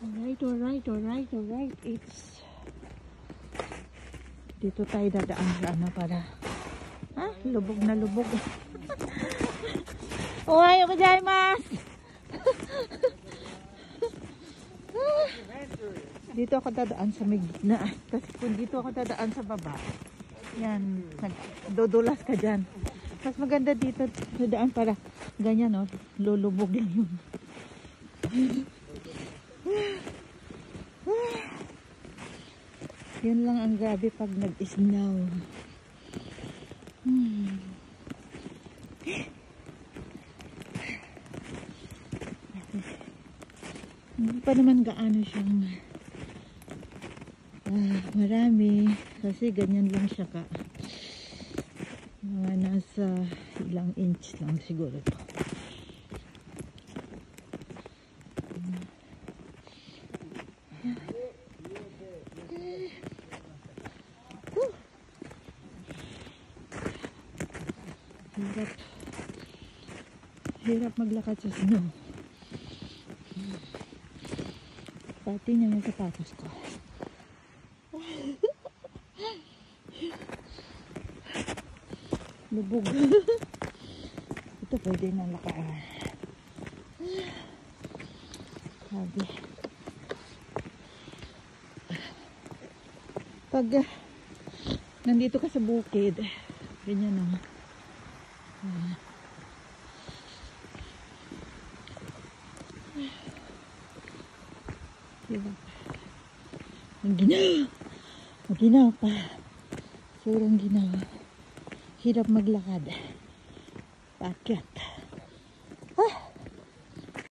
Alright, alright, alright, alright. It's... Dito tayo dadaan ano para... Ha? Lubog na lubog. Ohayo gozaimasu! dito ako dadaan sa may gitna. Kasi kung dito ako dadaan sa baba, yan, nagdodulas ka dyan. Mas maganda dito, dadaan para ganyan, no? Lulubog lang yun. Yun lang ang grabe pag nag-snow. Hmm. Hindi pa naman gaano siyang ah, marami kasi ganyan lang siya ka mga nasa ilang inch lang siguro to hirap hirap maglakad sa snow. Pati niya yung sapatos ko. Lubog. Ito pwede na lakaan sabi pag ah, nandito ka sa bukid ganyan o Ah. Hirap. Ang ginawa. Ang ginawa pa. Sobrang ginawa. Hirap maglakad. Pakyat.